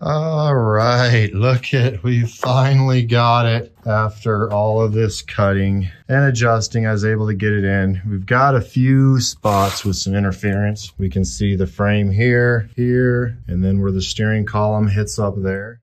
All right, look at, we finally got it after all of this cutting and adjusting. I was able to get it in. We've got a few spots with some interference. We can see the frame here, here, and then where the steering column hits up there.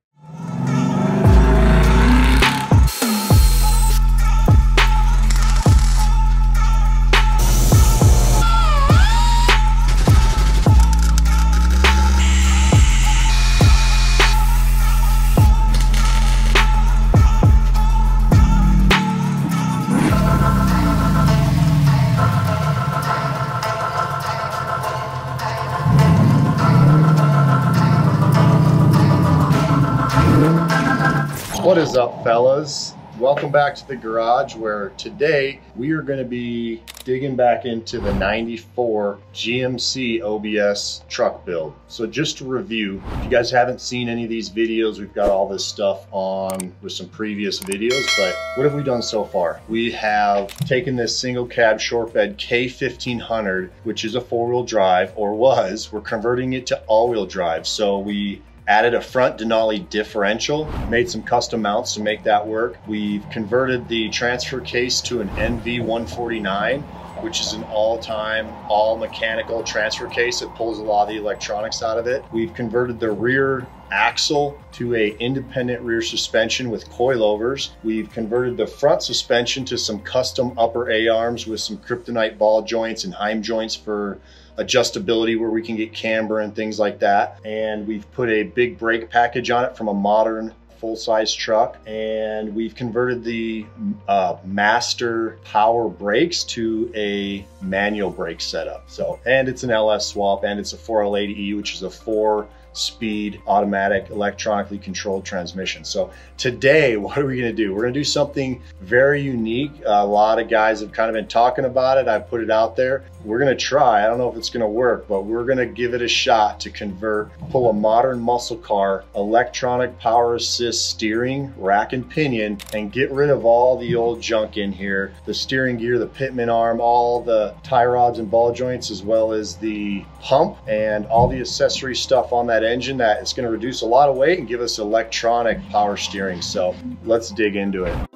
What is up, fellas? Welcome back to the garage where today we are going to be digging back into the 94 GMC OBS truck build. So just to review, if you guys haven't seen any of these videos, we've got all this stuff on with some previous videos, but what have we done so far? We have taken this single cab short bed K1500, which is a four wheel drive or was, we're converting it to all wheel drive. So we added a front Denali differential, made some custom mounts to make that work. We've converted the transfer case to an NV149, which is an all-time, all mechanical transfer case that pulls a lot of the electronics out of it. We've converted the rear axle to a independent rear suspension with coilovers. We've converted the front suspension to some custom upper A-arms with some kryptonite ball joints and heim joints for adjustability where we can get camber and things like that. And we've put a big brake package on it from a modern full-size truck and we've converted the uh, master power brakes to a manual brake setup. So and it's an ls swap and it's a 4l80e which is a four speed automatic electronically controlled transmission. So today, what are we gonna do? We're gonna do something very unique. A lot of guys have kind of been talking about it. I've put it out there. We're gonna try, I don't know if it's gonna work, but we're gonna give it a shot to convert, pull a modern muscle car, electronic power assist steering, rack and pinion, and get rid of all the old junk in here. The steering gear, the pitman arm, all the tie rods and ball joints, as well as the pump and all the accessory stuff on that engine that is going to reduce a lot of weight and give us electronic power steering. So let's dig into it.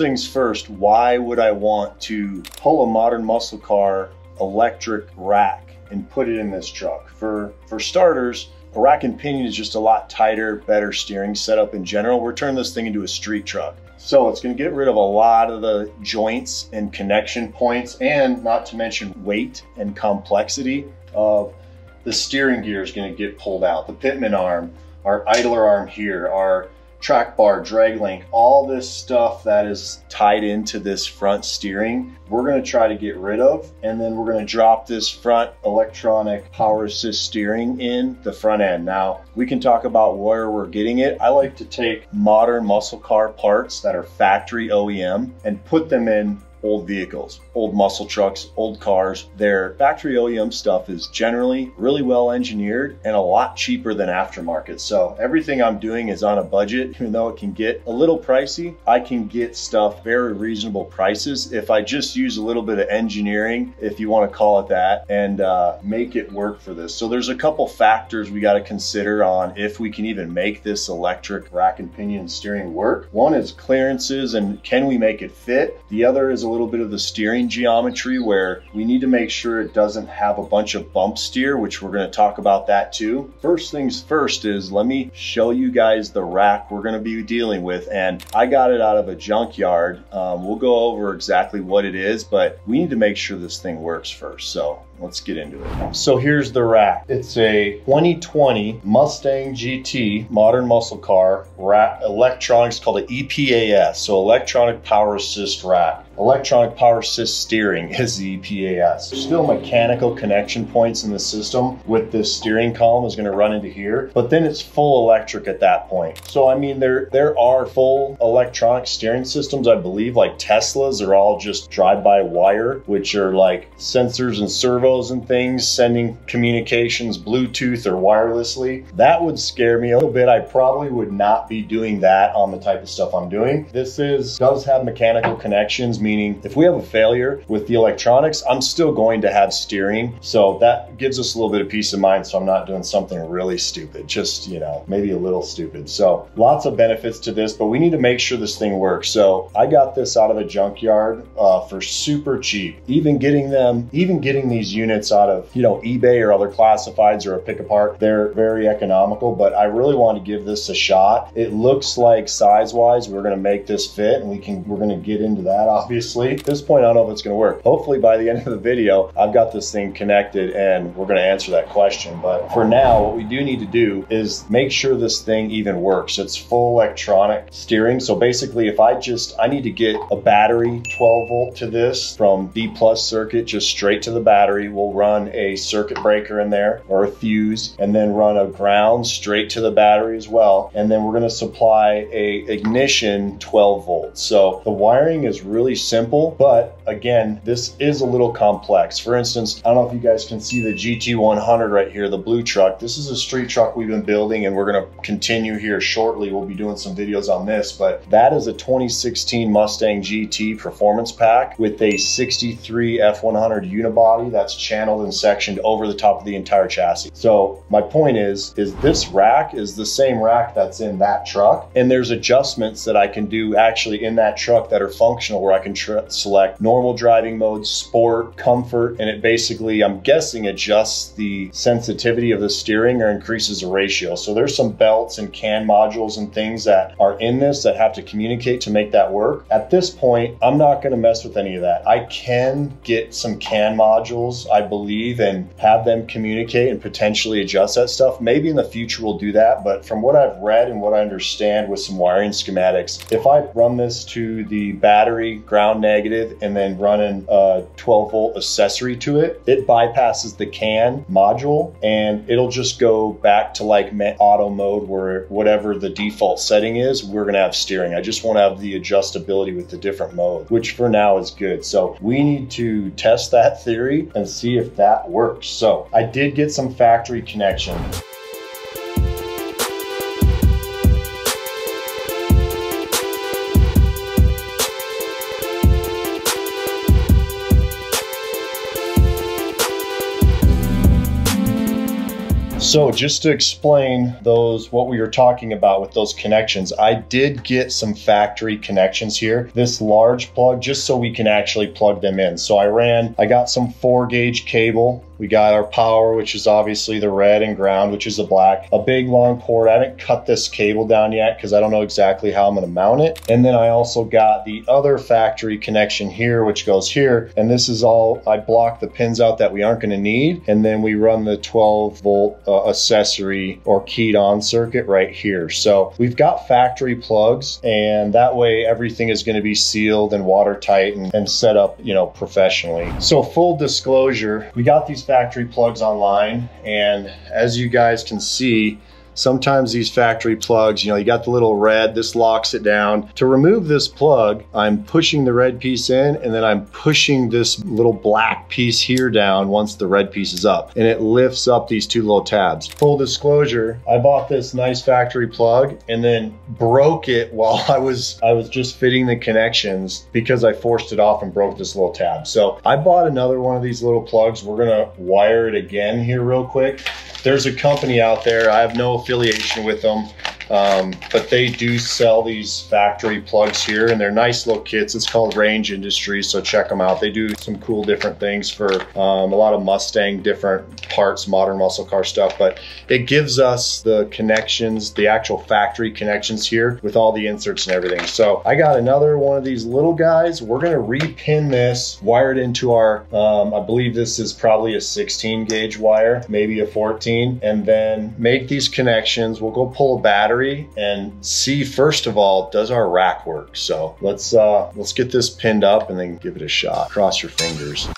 Things first, why would I want to pull a modern muscle car electric rack and put it in this truck? For, for starters, a rack and pinion is just a lot tighter, better steering setup in general. We're turning this thing into a street truck. So it's gonna get rid of a lot of the joints and connection points and not to mention weight and complexity of the steering gear is gonna get pulled out. The pitman arm, our idler arm here, our track bar, drag link, all this stuff that is tied into this front steering, we're gonna try to get rid of. And then we're gonna drop this front electronic power assist steering in the front end. Now, we can talk about where we're getting it. I like to take modern muscle car parts that are factory OEM and put them in old vehicles, old muscle trucks, old cars. Their factory OEM stuff is generally really well engineered and a lot cheaper than aftermarket. So everything I'm doing is on a budget, even though it can get a little pricey, I can get stuff very reasonable prices if I just use a little bit of engineering, if you want to call it that, and uh, make it work for this. So there's a couple factors we got to consider on if we can even make this electric rack and pinion steering work. One is clearances and can we make it fit? The other is a little bit of the steering geometry where we need to make sure it doesn't have a bunch of bump steer, which we're going to talk about that too. First things first is let me show you guys the rack we're going to be dealing with. And I got it out of a junkyard. Um, we'll go over exactly what it is, but we need to make sure this thing works first. So let's get into it. So here's the rack. It's a 2020 Mustang GT modern muscle car rack electronics called an EPAS, so electronic power assist rack. Electronic power assist steering is the EPAS. Still mechanical connection points in the system with this steering column is going to run into here, but then it's full electric at that point. So I mean there there are full electronic steering systems I believe like Tesla's are all just drive-by wire which are like sensors and servos and things sending communications Bluetooth or wirelessly. That would scare me a little bit. I probably would not be doing that on the type of stuff I'm doing. This is does have mechanical connections meaning if we have a failure with the electronics, I'm still going to have steering. So that gives us a little bit of peace of mind. So I'm not doing something really stupid, just, you know, maybe a little stupid. So lots of benefits to this, but we need to make sure this thing works. So I got this out of a junkyard uh, for super cheap. Even getting them, even getting these units out of, you know, eBay or other classifieds or a pick apart, they're very economical, but I really want to give this a shot. It looks like size wise, we're going to make this fit and we can, we're going to get into that obviously. At this point, I don't know if it's going to work. Hopefully, by the end of the video, I've got this thing connected and we're going to answer that question. But for now, what we do need to do is make sure this thing even works. It's full electronic steering. So basically, if I just, I need to get a battery 12 volt to this from B plus circuit just straight to the battery. We'll run a circuit breaker in there or a fuse and then run a ground straight to the battery as well. And then we're going to supply a ignition 12 volts. So the wiring is really simple, but again, this is a little complex. For instance, I don't know if you guys can see the GT100 right here, the blue truck. This is a street truck we've been building and we're going to continue here shortly. We'll be doing some videos on this, but that is a 2016 Mustang GT performance pack with a 63 F100 unibody that's channeled and sectioned over the top of the entire chassis. So my point is, is this rack is the same rack that's in that truck. And there's adjustments that I can do actually in that truck that are functional where I can select normal driving mode, sport, comfort, and it basically, I'm guessing, adjusts the sensitivity of the steering or increases the ratio. So there's some belts and CAN modules and things that are in this that have to communicate to make that work. At this point, I'm not going to mess with any of that. I can get some CAN modules, I believe, and have them communicate and potentially adjust that stuff. Maybe in the future we'll do that, but from what I've read and what I understand with some wiring schematics, if I run this to the battery ground negative and then running a 12 volt accessory to it, it bypasses the CAN module and it'll just go back to like auto mode where whatever the default setting is, we're to have steering. I just want to have the adjustability with the different modes, which for now is good. So we need to test that theory and see if that works. So I did get some factory connection. So just to explain those, what we were talking about with those connections, I did get some factory connections here. This large plug, just so we can actually plug them in. So I ran, I got some four gauge cable we got our power, which is obviously the red and ground, which is the black. A big long cord. I haven't cut this cable down yet because I don't know exactly how I'm going to mount it. And then I also got the other factory connection here, which goes here. And this is all, I block the pins out that we aren't going to need. And then we run the 12 volt uh, accessory or keyed on circuit right here. So we've got factory plugs and that way everything is going to be sealed and watertight and, and set up, you know, professionally. So full disclosure, we got these factory plugs online and as you guys can see sometimes these factory plugs, you know, you got the little red, this locks it down. To remove this plug, I'm pushing the red piece in and then I'm pushing this little black piece here down once the red piece is up and it lifts up these two little tabs. Full disclosure, I bought this nice factory plug and then broke it while I was I was just fitting the connections because I forced it off and broke this little tab. So I bought another one of these little plugs. We're gonna wire it again here real quick. There's a company out there, I have no affiliation with them, Um, but they do sell these factory plugs here and they're nice little kits. It's called Range Industries, so check them out. They do some cool different things for um, a lot of Mustang different parts, modern muscle car stuff, but it gives us the connections, the actual factory connections here with all the inserts and everything. So I got another one of these little guys. We're gonna repin this, wired into our, um, I believe this is probably a 16 gauge wire, maybe a 14, and then make these connections. We'll go pull a battery and see first of all, does our rack work? So let's uh, let's get this pinned up and then give it a shot. Cross your fingers.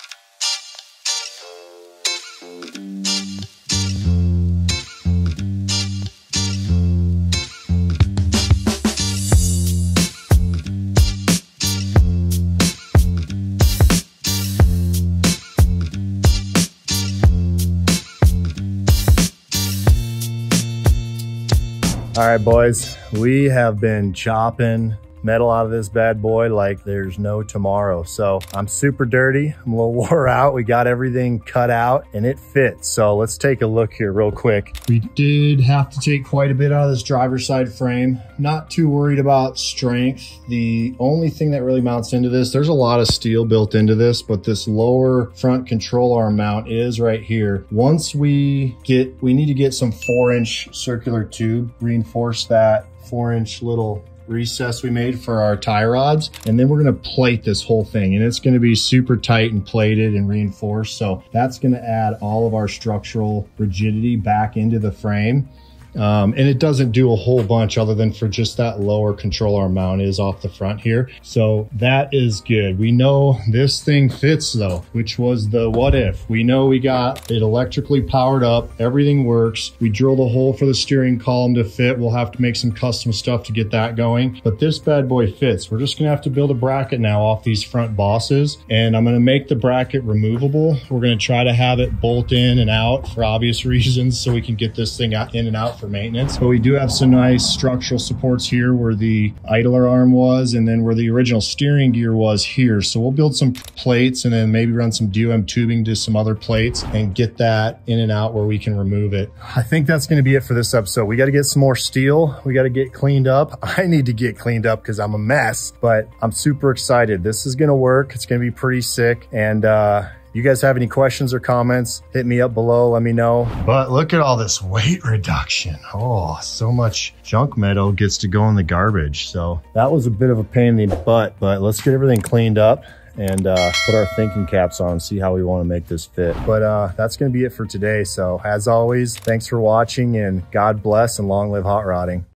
All right, boys, we have been chopping metal out of this bad boy like there's no tomorrow. So I'm super dirty. I'm a little wore out. We got everything cut out and it fits. So let's take a look here real quick. We did have to take quite a bit out of this driver's side frame. Not too worried about strength. The only thing that really mounts into this, there's a lot of steel built into this, but this lower front control arm mount is right here. Once we get, we need to get some four inch circular tube, reinforce that four inch little recess we made for our tie rods. And then we're gonna plate this whole thing and it's gonna be super tight and plated and reinforced. So that's gonna add all of our structural rigidity back into the frame. Um, and it doesn't do a whole bunch other than for just that lower control arm mount is off the front here. So that is good. We know this thing fits though, which was the what if. We know we got it electrically powered up. Everything works. We drilled a hole for the steering column to fit. We'll have to make some custom stuff to get that going. But this bad boy fits. We're just gonna have to build a bracket now off these front bosses. And I'm gonna make the bracket removable. We're gonna try to have it bolt in and out for obvious reasons so we can get this thing out in and out for maintenance. But we do have some nice structural supports here where the idler arm was and then where the original steering gear was here. So we'll build some plates and then maybe run some DOM tubing to some other plates and get that in and out where we can remove it. I think that's gonna be it for this episode. We gotta get some more steel. We gotta get cleaned up. I need to get cleaned up because I'm a mess, but I'm super excited. This is gonna work. It's gonna be pretty sick. And uh, you guys have any questions or comments, hit me up below, let me know. But look at all this weight reduction. Oh, so much junk metal gets to go in the garbage. So that was a bit of a pain in the butt, but let's get everything cleaned up and uh, put our thinking caps on, see how we want to make this fit. But uh, that's going to be it for today. So as always, thanks for watching and God bless and long live hot rodding.